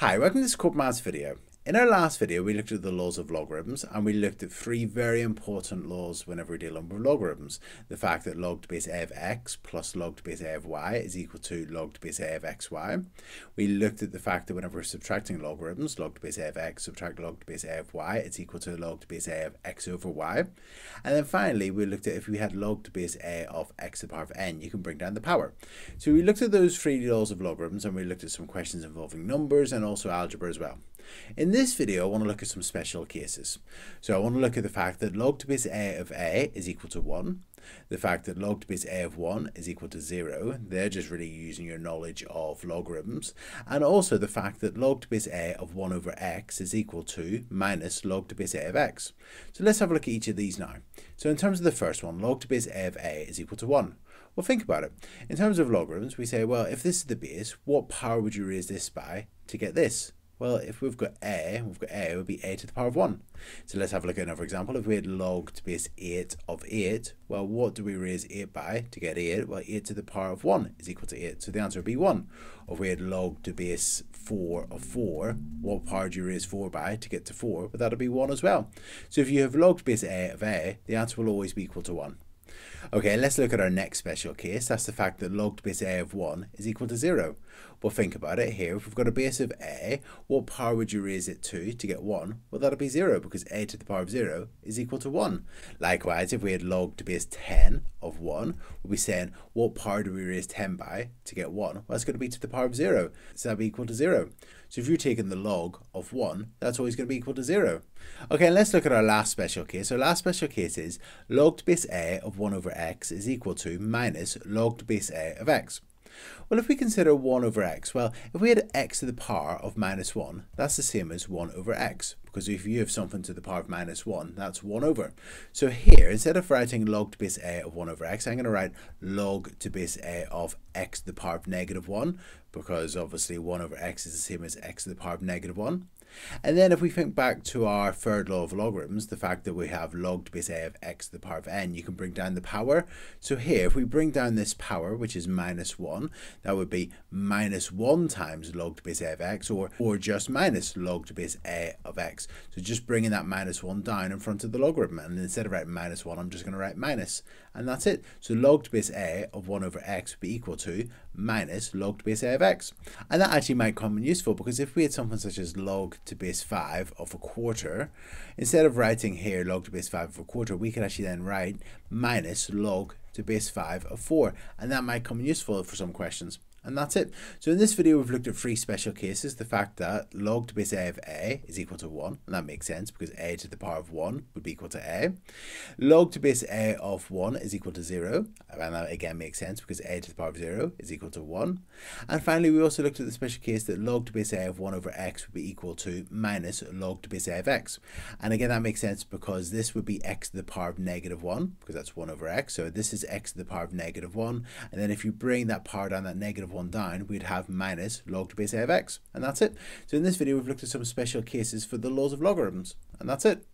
Hi, welcome to this Corbettmaths video. In our last video, we looked at the laws of logarithms and we looked at three very important laws whenever we're dealing with logarithms. The fact that log to base a of x plus log to base a of y is equal to log to base a of xy. We looked at the fact that whenever we're subtracting logarithms, log to base a of x subtract log to base a of y, it's equal to log to base a of x over y. And then finally, we looked at if we had log to base a of x to the power of n, you can bring down the power. So we looked at those three laws of logarithms and we looked at some questions involving numbers and also algebra as well. In this video, I want to look at some special cases. So I want to look at the fact that log to base a of a is equal to 1, the fact that log to base a of 1 is equal to 0, they're just really using your knowledge of logarithms, and also the fact that log to base a of 1 over x is equal to minus log to base a of x. So let's have a look at each of these now. So in terms of the first one, log to base a of a is equal to 1. Well, think about it. In terms of logarithms, we say, well, if this is the base, what power would you raise this by to get this? Well, if we've got a, we've got a, it would be a to the power of 1. So let's have a look at another example. If we had log to base 8 of 8, well, what do we raise 8 by to get 8? Well, 8 to the power of 1 is equal to 8. So the answer would be 1. Or if we had log to base 4 of 4, what power do you raise 4 by to get to 4? Well, that would be 1 as well. So if you have log to base a of a, the answer will always be equal to 1. Okay, let's look at our next special case. That's the fact that log base a of 1 is equal to 0. Well, think about it here. If we've got a base of a, what power would you raise it to to get 1? Well, that'll be 0 because a to the power of 0 is equal to 1. Likewise, if we had log to base 10 of 1, we'll be saying what power do we raise 10 by to get 1? Well, it's going to be to the power of 0. So that'll be equal to 0. So if you're taking the log of 1, that's always going to be equal to 0. Okay, let's look at our last special case. Our last special case is log base a of 1 over x is equal to minus log base a of x. Well, if we consider 1 over x, well, if we had x to the power of minus 1, that's the same as 1 over x, because if you have something to the power of minus 1, that's 1 over. So here, instead of writing log to base a of 1 over x, I'm going to write log to base a of x to the power of negative 1, because obviously 1 over x is the same as x to the power of negative 1. And then if we think back to our third law of logarithms, the fact that we have log to base a of x to the power of n, you can bring down the power. So here, if we bring down this power, which is minus 1, that would be minus 1 times log to base a of x, or, or just minus log to base a of x. So just bringing that minus 1 down in front of the logarithm. And instead of writing minus 1, I'm just going to write minus. And that's it. So log to base a of 1 over x would be equal to minus log to base a of x. And that actually might come in useful because if we had something such as log to base 5 of a quarter, instead of writing here log to base 5 of a quarter, we can actually then write minus log to base 5 of 4. And that might come in useful for some questions. And that's it. So in this video, we've looked at three special cases. The fact that log to base a of a is equal to 1. And that makes sense because a to the power of 1 would be equal to a. Log to base a of 1 is equal to 0. And that again makes sense because a to the power of 0 is equal to 1. And finally, we also looked at the special case that log to base a of 1 over x would be equal to minus log to base a of x. And again, that makes sense because this would be x to the power of negative 1 because that's 1 over x. So this is x to the power of negative 1. And then if you bring that power down, that negative 1 down, we'd have minus log to base a of x. And that's it. So in this video, we've looked at some special cases for the laws of logarithms. And that's it.